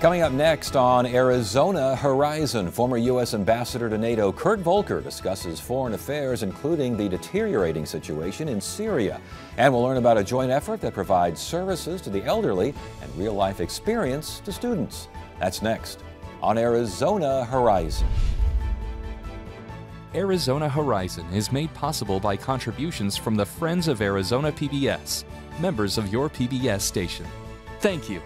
Coming up next on Arizona Horizon, former U.S. Ambassador to NATO Kurt Volker discusses foreign affairs, including the deteriorating situation in Syria. And we'll learn about a joint effort that provides services to the elderly and real life experience to students. That's next on Arizona Horizon. Arizona Horizon is made possible by contributions from the Friends of Arizona PBS, members of your PBS station. Thank you.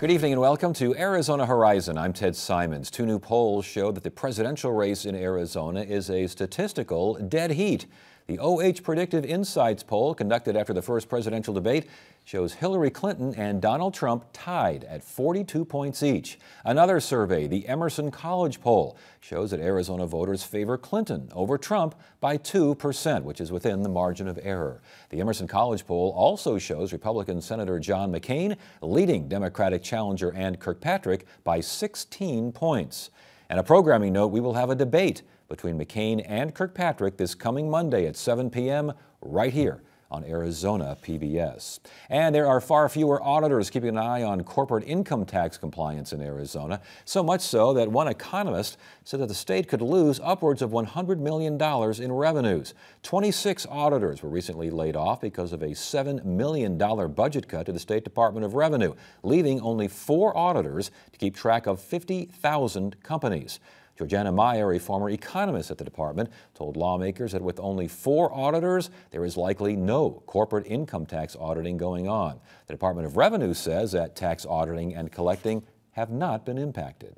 Good evening and welcome to Arizona Horizon. I'm Ted Simons. Two new polls show that the presidential race in Arizona is a statistical dead heat. The OH Predictive Insights poll conducted after the first presidential debate shows Hillary Clinton and Donald Trump tied at 42 points each. Another survey, the Emerson College poll, shows that Arizona voters favor Clinton over Trump by 2%, which is within the margin of error. The Emerson College poll also shows Republican Senator John McCain leading Democratic challenger Ann Kirkpatrick by 16 points. And a programming note, we will have a debate between McCain and Kirkpatrick this coming Monday at 7 p.m. right here on Arizona PBS. And there are far fewer auditors keeping an eye on corporate income tax compliance in Arizona, so much so that one economist said that the state could lose upwards of $100 million in revenues. 26 auditors were recently laid off because of a $7 million budget cut to the State Department of Revenue, leaving only four auditors to keep track of 50,000 companies. Georgiana Meyer, a former economist at the department, told lawmakers that with only four auditors, there is likely no corporate income tax auditing going on. The Department of Revenue says that tax auditing and collecting have not been impacted.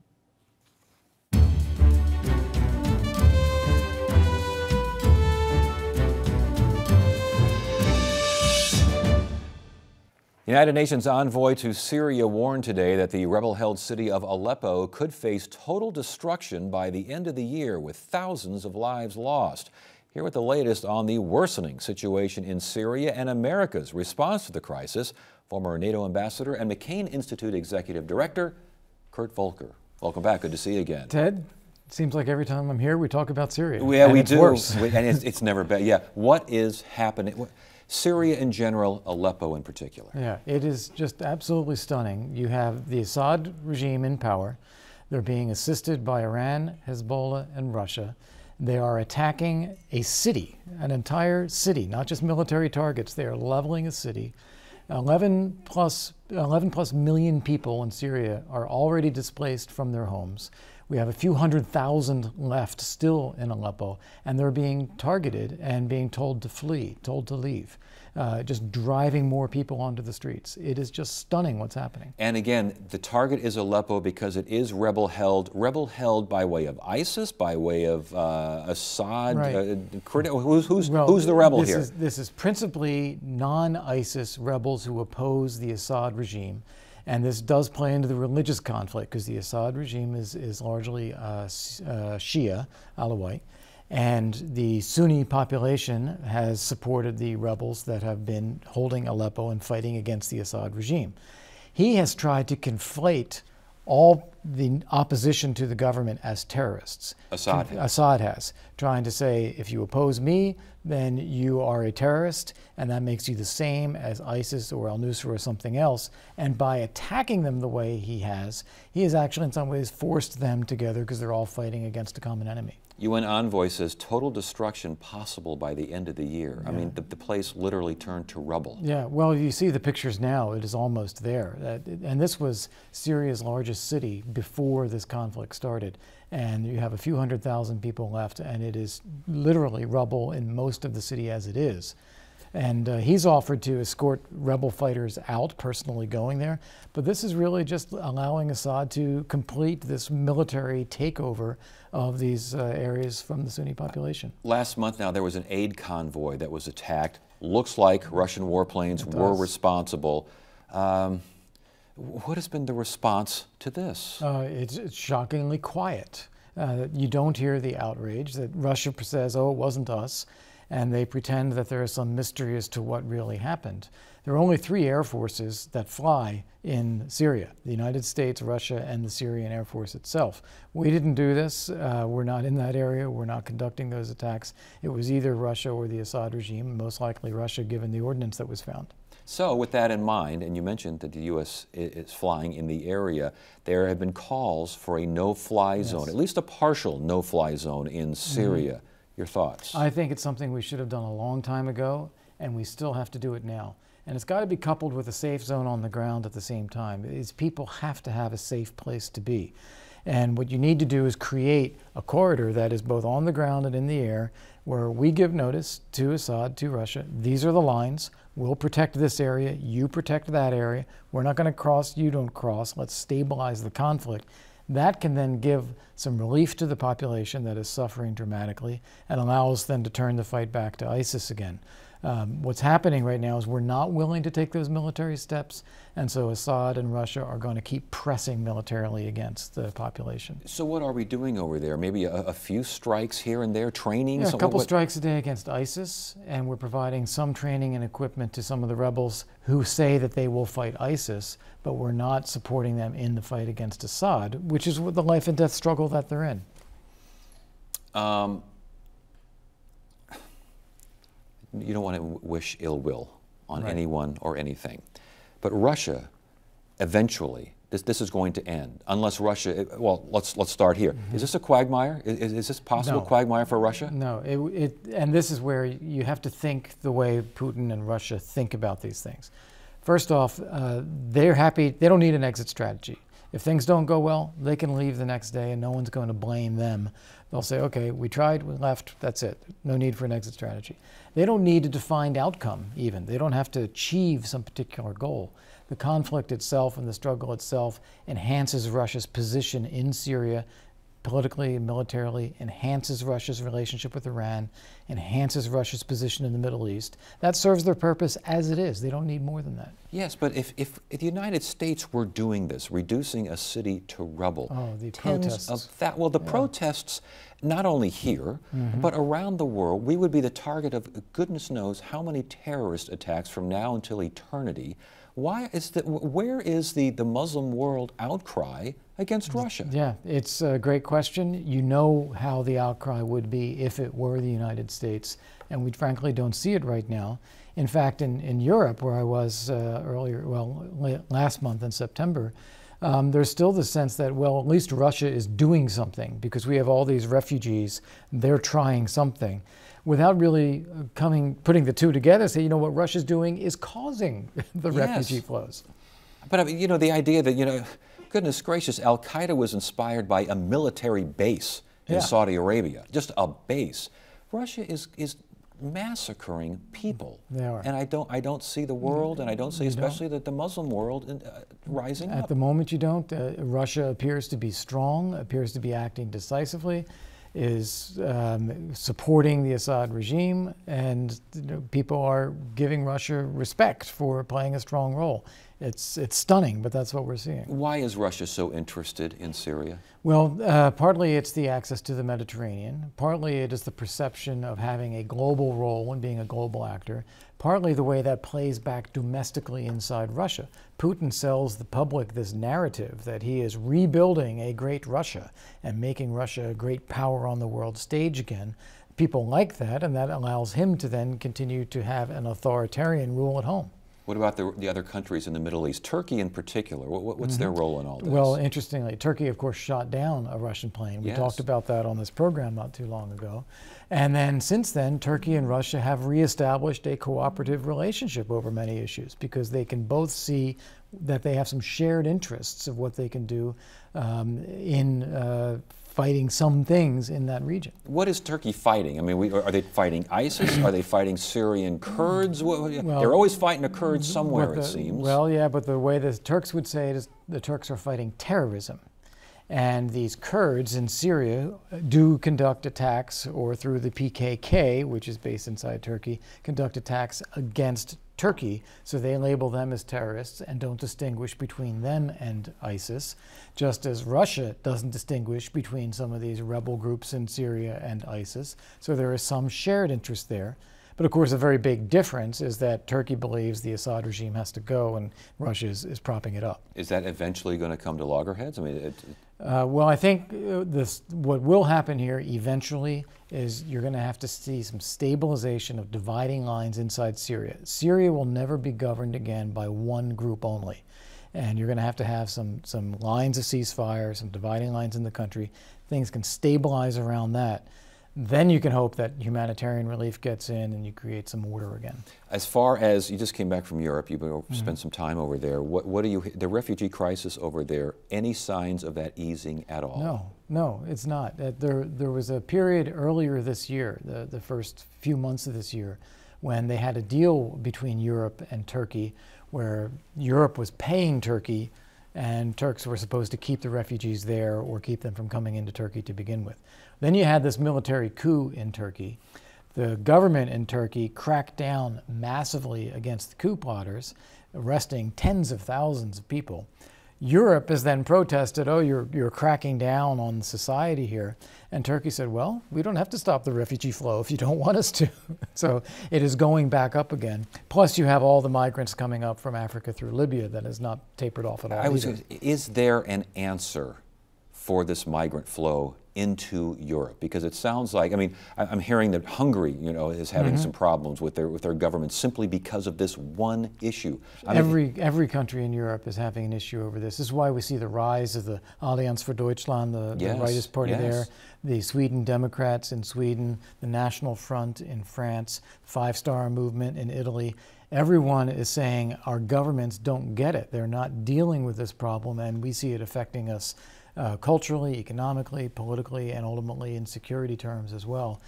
United Nations envoy to Syria warned today that the rebel-held city of Aleppo could face total destruction by the end of the year with thousands of lives lost. Here with the latest on the worsening situation in Syria and America's response to the crisis, former NATO ambassador and McCain Institute executive director, Kurt Volker. Welcome back. Good to see you again. Ted, it seems like every time I'm here, we talk about Syria. Yeah, we do. We, and it's, it's never bad. Yeah. What is happening? Syria in general, Aleppo in particular. Yeah, it is just absolutely stunning. You have the Assad regime in power. They're being assisted by Iran, Hezbollah, and Russia. They are attacking a city, an entire city, not just military targets. They are leveling a city. 11 plus, 11 plus million people in Syria are already displaced from their homes. We have a few hundred thousand left still in Aleppo, and they're being targeted and being told to flee, told to leave. Uh, just driving more people onto the streets. It is just stunning what's happening. And again, the target is Aleppo because it is rebel held, rebel held by way of ISIS, by way of uh, Assad. Right. Uh, who's, who's, well, who's the rebel this here? Is, this is principally non ISIS rebels who oppose the Assad regime. And this does play into the religious conflict because the Assad regime is, is largely uh, uh, Shia, Alawite. And the Sunni population has supported the rebels that have been holding Aleppo and fighting against the Assad regime. He has tried to conflate all the opposition to the government as terrorists. Assad. Assad has, trying to say if you oppose me, then you are a terrorist, and that makes you the same as ISIS or al Nusra or something else. And by attacking them the way he has, he has actually, in some ways, forced them together because they're all fighting against a common enemy. UN envoy says total destruction possible by the end of the year. Yeah. I mean, the, the, place literally turned to rubble. Yeah, well, you see the pictures now, it is almost there. and this was Syria's largest city before this conflict started. And you have a few hundred thousand people left, and it is literally rubble in most of the city as it is. And uh, he's offered to escort rebel fighters out, personally going there. But this is really just allowing Assad to complete this military takeover of these uh, areas from the Sunni population. Last month now, there was an aid convoy that was attacked. Looks like Russian warplanes were responsible. Um, what has been the response to this? Uh, it's, it's, shockingly quiet. Uh, you don't hear the outrage that Russia says, oh, it wasn't us and they pretend that there is some mystery as to what really happened. There are only three air forces that fly in Syria the United States, Russia, and the Syrian Air Force itself. We didn't do this. Uh, we're not in that area. We're not conducting those attacks. It was either Russia or the Assad regime, most likely Russia, given the ordinance that was found. So, with that in mind, and you mentioned that the U.S. is flying in the area, there have been calls for a no fly yes. zone, at least a partial no fly zone in. Syria. Mm-hmm. Your thoughts? I think it's something we should have done a long time ago, and we still have to do it now. And it's got to be coupled with a safe zone on the ground at the same time. Is people have to have a safe place to be. And what you need to do is create a corridor that is both on the ground and in the air where we give notice to Assad, to Russia. These are the lines. We'll protect this area. You protect that area. We're not going to cross. You don't cross. Let's stabilize the conflict. That can then give some relief to the population that is suffering dramatically and allows them to turn the fight back to ISIS again. Um, what's happening right now is we're not willing to take those military steps, and so Assad and Russia are going to keep pressing militarily against the population. So, what are we doing over there? Maybe a, a few strikes here and there, training? Yeah, a couple what, strikes a day against ISIS, and we're providing some training and equipment to some of the rebels who say that they will fight ISIS, but we're not supporting them in the fight against Assad, which is the life and death struggle that they're in. Um, you don't want to wish ill will on right. anyone or anything. But Russia, eventually, this, this is going to end unless Russia. Well, let's let's start here. Mm-hmm. Is this a quagmire? Is, is this possible no. quagmire for Russia? No. It, it, and this is where you have to think the way Putin and Russia think about these things. First off, uh, they're happy. They don't need an exit strategy. If things don't go well, they can leave the next day, and no one's going to blame them They'll say, okay, we tried, we left, that's it. No need for an exit strategy. They don't need a defined outcome, even. They don't have to achieve some particular goal. The conflict itself and the struggle itself enhances Russia's position in Syria politically and militarily, enhances Russia's relationship with Iran, enhances Russia's position in the Middle East. That serves their purpose as it is. They don't need more than that. Yes, but if, if, if the United States were doing this, reducing a city to rubble, oh, the tens protests. of that, well, the yeah. protests, not only here, mm-hmm. but around the world, we would be the target of goodness knows how many terrorist attacks from now until eternity. Why is that? Where is the, the Muslim world outcry against Russia? Yeah, it's a great question. You know how the outcry would be if it were the United States, and we frankly don't see it right now. In fact, in, in Europe, where I was uh, earlier, well, last month in September, um, there's still the sense that, well, at least Russia is doing something because we have all these refugees, they're trying something without really uh, coming, putting the two together, say, you know, what Russia's doing is causing the yes. refugee flows. But I mean, you know, the idea that, you know, goodness gracious, Al Qaeda was inspired by a military base in yeah. Saudi Arabia, just a base. Russia is, is massacring people. They are. And I don't, I don't see the world, and I don't see you especially don't. the, the Muslim world uh, rising At up. the moment, you don't. Uh, Russia appears to be strong, appears to be acting decisively is um, supporting the Assad regime, and you know, people are giving Russia respect for playing a strong role. It's, it's stunning, but that's what we're seeing. Why is Russia so interested in Syria? Well, uh, partly it's the access to the Mediterranean. Partly it is the perception of having a global role and being a global actor. Partly the way that plays back domestically inside Russia. Putin sells the public this narrative that he is rebuilding a great Russia and making Russia a great power on the world stage again. People like that, and that allows him to then continue to have an authoritarian rule at home. What about the, the other countries in the Middle East? Turkey in particular, what, what's mm-hmm. their role in all this? Well, interestingly, Turkey, of course, shot down a Russian plane. We yes. talked about that on this program not too long ago. And then since then, Turkey and Russia have reestablished a cooperative relationship over many issues because they can both see that they have some shared interests of what they can do um, in uh, fighting some things in that region. What is Turkey fighting? I mean, we, are they fighting ISIS? are they fighting Syrian Kurds? Well, They're always fighting a Kurd somewhere, the, it seems. Well, yeah, but the way the Turks would say it is the Turks are fighting terrorism. And these Kurds in Syria do conduct attacks, or through the PKK, which is based inside Turkey, conduct attacks against Turkey. So they label them as terrorists and don't distinguish between them and ISIS, just as Russia doesn't distinguish between some of these rebel groups in Syria and ISIS. So there is some shared interest there. But of course, a very big difference is that Turkey believes the Assad regime has to go and Russia is, is propping it up. Is that eventually going to come to loggerheads? I mean, it, Uh, well, I think uh, this, what will happen here eventually is you're going to have to see some stabilization of dividing lines inside Syria. Syria will never be governed again by one group only. And you're going to have to have some, some lines of ceasefire, some dividing lines in the country. Things can stabilize around that then you can hope that humanitarian relief gets in and you create some order again. As far as you just came back from Europe, you've mm -hmm. spent some time over there. What, what do you, the refugee crisis over there, any signs of that easing at all? No, no, it's not. Uh, there, there was a period earlier this year, the, the first few months of this year, when they had a deal between Europe and Turkey where Europe was paying Turkey and Turks were supposed to keep the refugees there or keep them from coming into Turkey to begin with. Then you had this military coup in Turkey. The government in Turkey cracked down massively against the coup plotters, arresting tens of thousands of people. Europe has then protested, oh, you're, you're cracking down on society here. And Turkey said, well, we don't have to stop the refugee flow if you don't want us to. so it is going back up again. Plus, you have all the migrants coming up from Africa through Libya that has not tapered off at all. I was, is there an answer for this migrant flow into Europe? Because it sounds like, I mean, I'm hearing that Hungary, you know, is having mm -hmm. some problems with their with their government simply because of this one issue. I every mean, every country in Europe is having an issue over this. This is why we see the rise of the Allianz für Deutschland, the, yes, the rightist party yes. there, the Sweden Democrats in Sweden, the National Front in France, Five Star Movement in Italy. Everyone is saying our governments don't get it. They're not dealing with this problem, and we see it affecting us uh, culturally, economically, politically, and ultimately in security terms as well.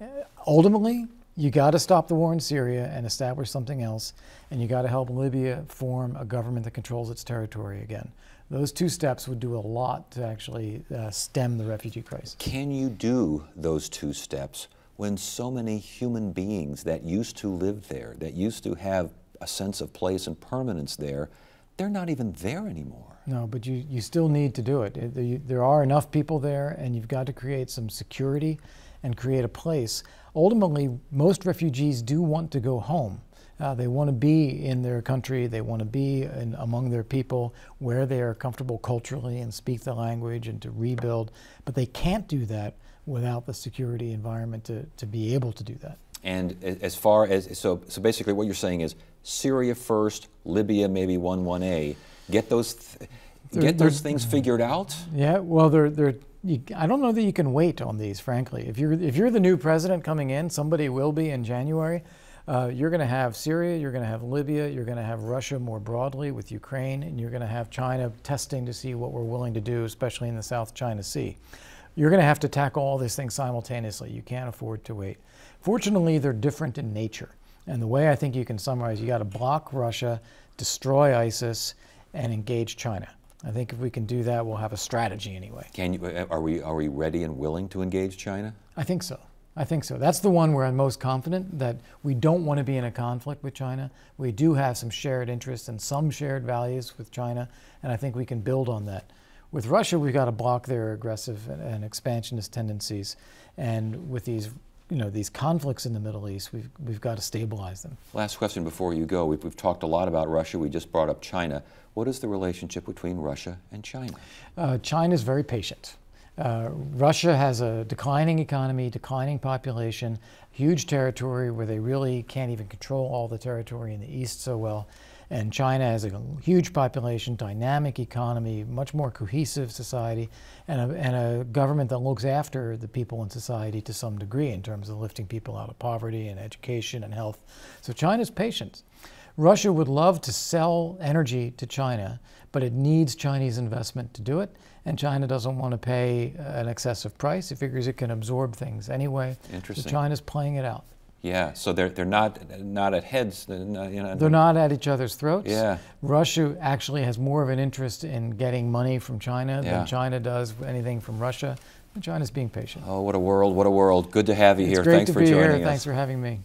Uh, ultimately, you got to stop the war in Syria and establish something else, and you got to help Libya form a government that controls its territory again. Those two steps would do a lot to actually uh, stem the refugee crisis. Can you do those two steps when so many human beings that used to live there, that used to have a sense of place and permanence there, they're not even there anymore. No, but you, you still need to do it. there are enough people there, and you've got to create some security and create a place. Ultimately, most refugees do want to go home. Uh, they want to be in their country, they want to be in, among their people where they are comfortable culturally and speak the language and to rebuild, but they can't do that without the security environment to, to be able to do that. And as far as, so, so basically what you're saying is Syria first, Libya maybe 1 1A. Get those, th get those things figured out? Yeah, well, they're, they're, you, I don't know that you can wait on these, frankly. If you're, if you're the new president coming in, somebody will be in January. Uh, you're going to have Syria, you're going to have Libya, you're going to have Russia more broadly with Ukraine, and you're going to have China testing to see what we're willing to do, especially in the South China Sea. You're going to have to tackle all these things simultaneously. You can't afford to wait. Fortunately, they're different in nature. And the way I think you can summarize, you got to block Russia, destroy ISIS, and engage China. I think if we can do that, we'll have a strategy anyway. Can you, uh, are we are we ready and willing to engage China? I think so. I think so. That's the one where I'm most confident that we don't want to be in a conflict with China. We do have some shared interests and some shared values with China, and I think we can build on that. With Russia, we've got to block their aggressive and expansionist tendencies, and with these you know, these conflicts in the Middle East, we've, we've got to stabilize them. Last question before you go. We've, we've talked a lot about Russia. We just brought up China. What is the relationship between Russia and China? Uh, China is very patient. Uh, Russia has a declining economy, declining population, huge territory where they really can't even control all the territory in the east so well. And China has a huge population, dynamic economy, much more cohesive society, and a, and a government that looks after the people in society to some degree in terms of lifting people out of poverty and education and health. So China's patient. Russia would love to sell energy to China, but it needs Chinese investment to do it, and China doesn't want to pay uh, an excessive price. It figures it can absorb things anyway. Interesting. So China's playing it out. Yeah, so they're, they're not not at heads. You know, they're not at each other's throats. Yeah. Russia actually has more of an interest in getting money from China yeah. than China does anything from Russia. China's being patient. Oh, what a world! What a world! Good to have you it's here. Great Thanks to for be joining here. us. Thanks for having me.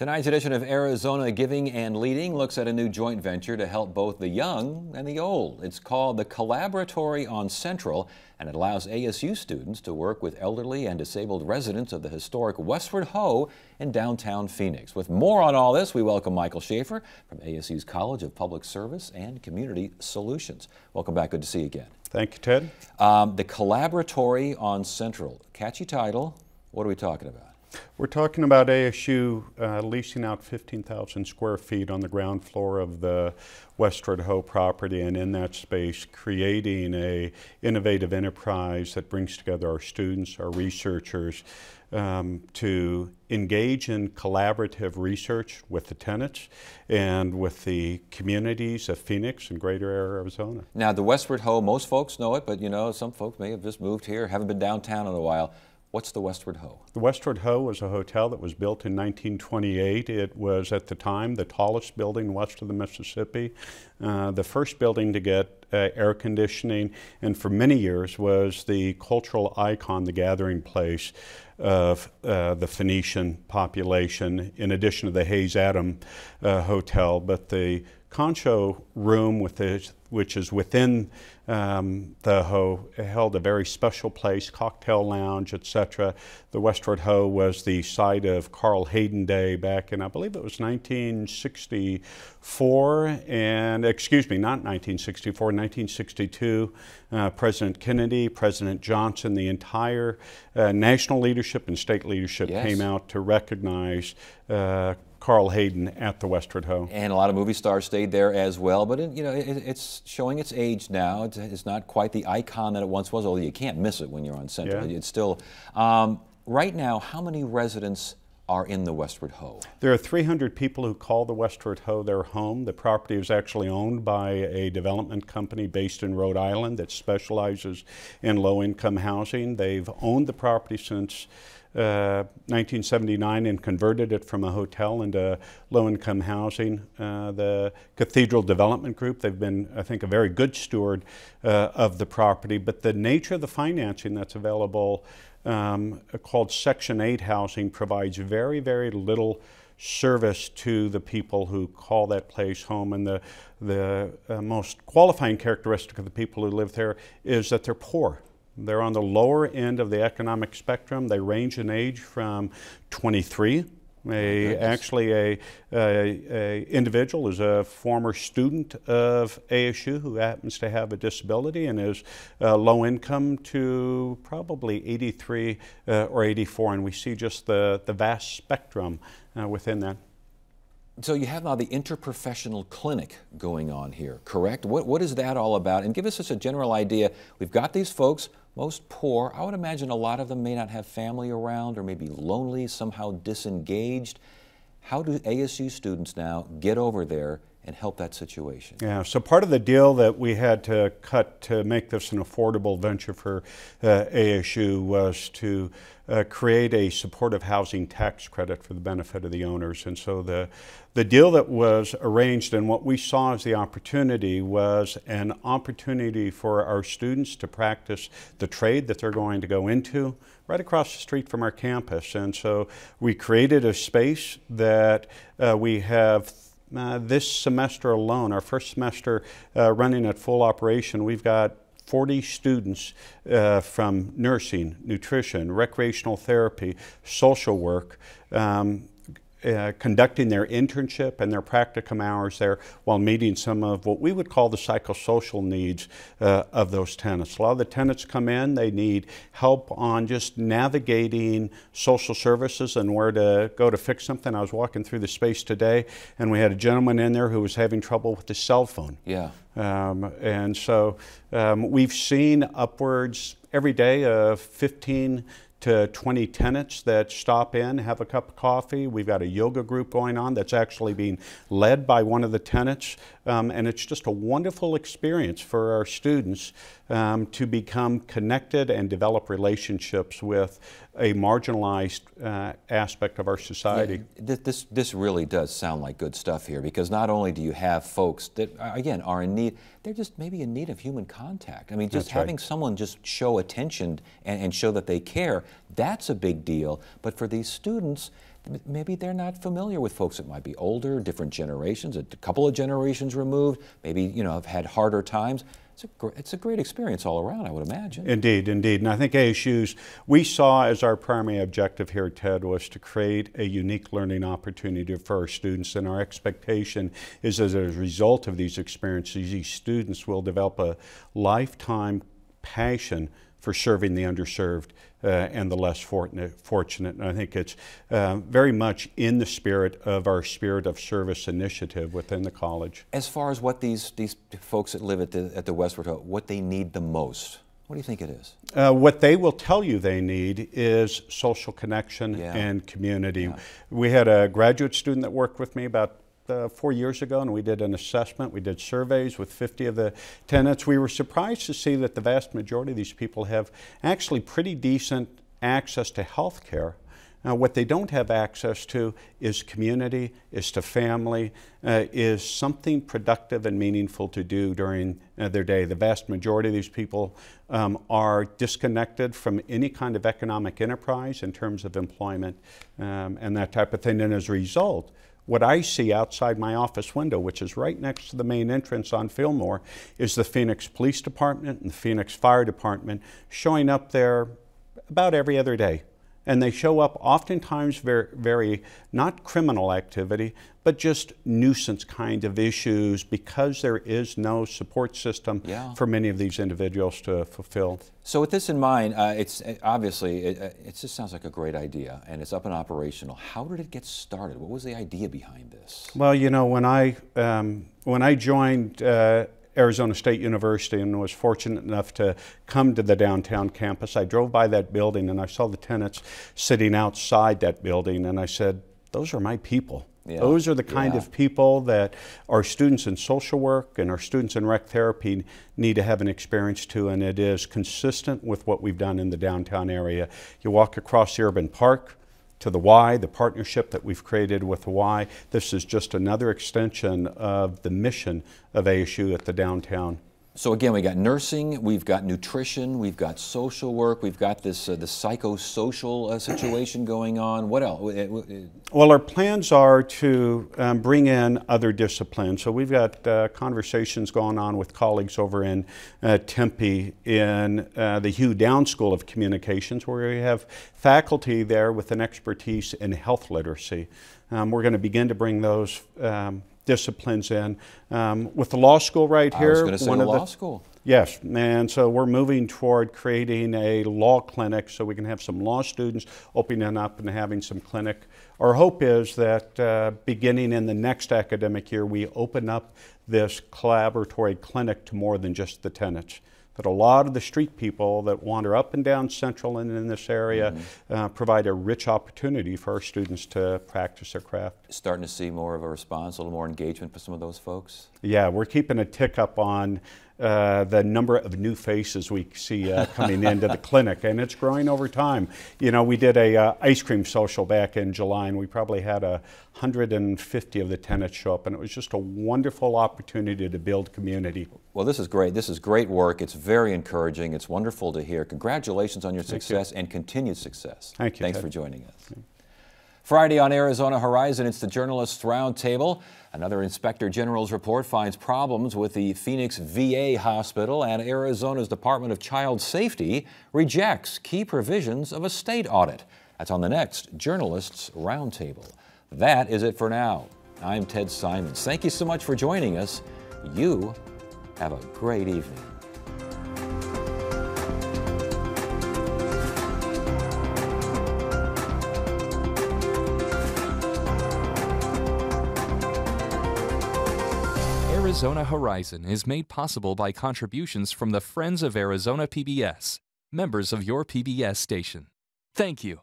Tonight's edition of Arizona Giving and Leading looks at a new joint venture to help both the young and the old. It's called the Collaboratory on Central, and it allows ASU students to work with elderly and disabled residents of the historic Westward Ho in downtown Phoenix. With more on all this, we welcome Michael Shafer from ASU's College of Public Service and Community Solutions. Welcome back. Good to see you again. Thank you, Ted. Um, the Collaboratory on Central. Catchy title. What are we talking about? We're talking about ASU uh, leasing out 15,000 square feet on the ground floor of the Westward Ho property and in that space creating a innovative enterprise that brings together our students, our researchers um, to engage in collaborative research with the tenants and with the communities of Phoenix and greater Arizona. Now the Westward Ho, most folks know it, but you know, some folks may have just moved here, haven't been downtown in a while. What's the Westward Ho? The Westward Ho was a hotel that was built in 1928. It was at the time the tallest building west of the Mississippi, uh, the first building to get uh, air conditioning, and for many years was the cultural icon, the gathering place of uh, the Phoenician population, in addition to the Hayes Adam uh, Hotel. But the Concho room, which is within um, the Ho, held a very special place, cocktail lounge, etc. The Westward Ho was the site of Carl Hayden Day back in, I believe it was 1964, and excuse me, not 1964, 1962. Uh, President Kennedy, President Johnson, the entire uh, national leadership and state leadership Yes. came out to recognize uh, Carl Hayden at the Westward Ho. And a lot of movie stars stayed there as well, but it, you know, it, it's showing its age now. It's, it's not quite the icon that it once was, although you can't miss it when you're on Central. Yeah. It's still, um, right now, how many residents are in the Westward Ho? There are 300 people who call the Westward Ho their home. The property is actually owned by a development company based in Rhode Island that specializes in low income housing. They've owned the property since uh, 1979 and converted it from a hotel into low income housing. Uh, the Cathedral Development Group, they've been, I think, a very good steward uh, of the property, but the nature of the financing that's available um, called Section 8 housing provides very, very little service to the people who call that place home. And the, the uh, most qualifying characteristic of the people who live there is that they're poor. They're on the lower end of the economic spectrum. They range in age from 23 a, actually, a, a, a individual is a former student of ASU who happens to have a disability and is uh, low income to probably 83 uh, or 84, and we see just the, the vast spectrum uh, within that. So you have now the interprofessional clinic going on here, correct? What, what is that all about? And give us just a general idea. We've got these folks, most poor. I would imagine a lot of them may not have family around or maybe lonely, somehow disengaged. How do ASU students now get over there and help that situation? Yeah, so part of the deal that we had to cut to make this an affordable venture for uh, ASU was to uh, create a supportive housing tax credit for the benefit of the owners. And so the, the deal that was arranged and what we saw as the opportunity was an opportunity for our students to practice the trade that they're going to go into right across the street from our campus. And so we created a space that uh, we have uh, this semester alone, our first semester uh, running at full operation, we've got 40 students uh, from nursing, nutrition, recreational therapy, social work, um, uh, conducting their internship and their practicum hours there while meeting some of what we would call the psychosocial needs uh, of those tenants. A lot of the tenants come in, they need help on just navigating social services and where to go to fix something. I was walking through the space today and we had a gentleman in there who was having trouble with his cell phone. Yeah. Um, and so um, we've seen upwards every day of 15 to 20 tenants that stop in, have a cup of coffee. We've got a yoga group going on that's actually being led by one of the tenants. Um, and it's just a wonderful experience for our students um, to become connected and develop relationships with a marginalized uh, aspect of our society. Yeah, this, this really does sound like good stuff here because not only do you have folks that, again, are in need, they're just maybe in need of human contact. I mean, just That's right. having someone just show attention and, and show that they care, that's a big deal. But for these students, maybe they're not familiar with folks that might be older, different generations, a couple of generations removed, maybe you know have had harder times. It's a, it's a great experience all around, I would imagine. Indeed, indeed. And I think ASU's, we saw as our primary objective here TED was to create a unique learning opportunity for our students. And our expectation is as a result of these experiences, these students will develop a lifetime passion for serving the underserved uh, and the less fortunate. Fortunate. And I think it's uh, very much in the spirit of our Spirit of Service initiative within the college. As far as what these, these folks that live at the, at the Westward what they need the most, what do you think it is? Uh, what they will tell you they need is social connection yeah. and community. Yeah. We had a graduate student that worked with me about uh, four years ago, and we did an assessment. We did surveys with 50 of the tenants. We were surprised to see that the vast majority of these people have actually pretty decent access to health care. Now, what they don't have access to is community, is to family, uh, is something productive and meaningful to do during uh, their day. The vast majority of these people um, are disconnected from any kind of economic enterprise in terms of employment um, and that type of thing. And as a result, what I see outside my office window, which is right next to the main entrance on Fillmore, is the Phoenix Police Department and the Phoenix Fire Department showing up there about every other day and they show up oftentimes very, very not criminal activity, but just nuisance kind of issues because there is no support system yeah. for many of these individuals to fulfill. So with this in mind, uh, it's uh, obviously, it, uh, it, just sounds like a great idea and it's up and operational. How did it get started? What was the idea behind this? Well, you know, when I, um, when I joined uh, Arizona State University and was fortunate enough to come to the downtown campus. I drove by that building and I saw the tenants sitting outside that building and I said, those are my people. Yeah. Those are the kind yeah. of people that our students in social work and our students in rec therapy need to have an experience to, and it is consistent with what we've done in the downtown area. You walk across the urban park, to the Y, the partnership that we've created with the Y. This is just another extension of the mission of ASU at the downtown so again, we got nursing, we've got nutrition, we've got social work, we've got this uh, the psychosocial uh, situation going on. What else? Well, our plans are to um, bring in other disciplines. So we've got uh, conversations going on with colleagues over in uh, Tempe in uh, the Hugh Downs School of Communications, where we have faculty there with an expertise in health literacy. Um, we're going to begin to bring those. Um, disciplines in. Um, with the law school right here, I was going to say one of law the, school. Yes, and so we're moving toward creating a law clinic so we can have some law students opening up and having some clinic. Our hope is that uh, beginning in the next academic year, we open up this collaboratory clinic to more than just the tenants that a lot of the street people that wander up and down Central and in this area mm-hmm. uh, provide a rich opportunity for our students to practice their craft. Starting to see more of a response, a little more engagement for some of those folks? Yeah, we're keeping a tick up on uh, the number of new faces we see uh, coming into the clinic, and it's growing over time. You know, we did a uh, ice cream social back in July, and we probably had a 150 of the tenants show up, and it was just a wonderful opportunity to build community. Well, this is great. This is great work. It's very encouraging. It's wonderful to hear. Congratulations on your Thank success you. and continued success. Thank you. Thanks Ted. for joining us. Friday on Arizona Horizon, it's the Journalists Roundtable. Another Inspector General's report finds problems with the Phoenix VA hospital, and Arizona's Department of Child Safety rejects key provisions of a state audit. That's on the next Journalists Roundtable. That is it for now. I'm Ted Simons. Thank you so much for joining us. You have a great evening. Arizona Horizon is made possible by contributions from the Friends of Arizona PBS, members of your PBS station. Thank you.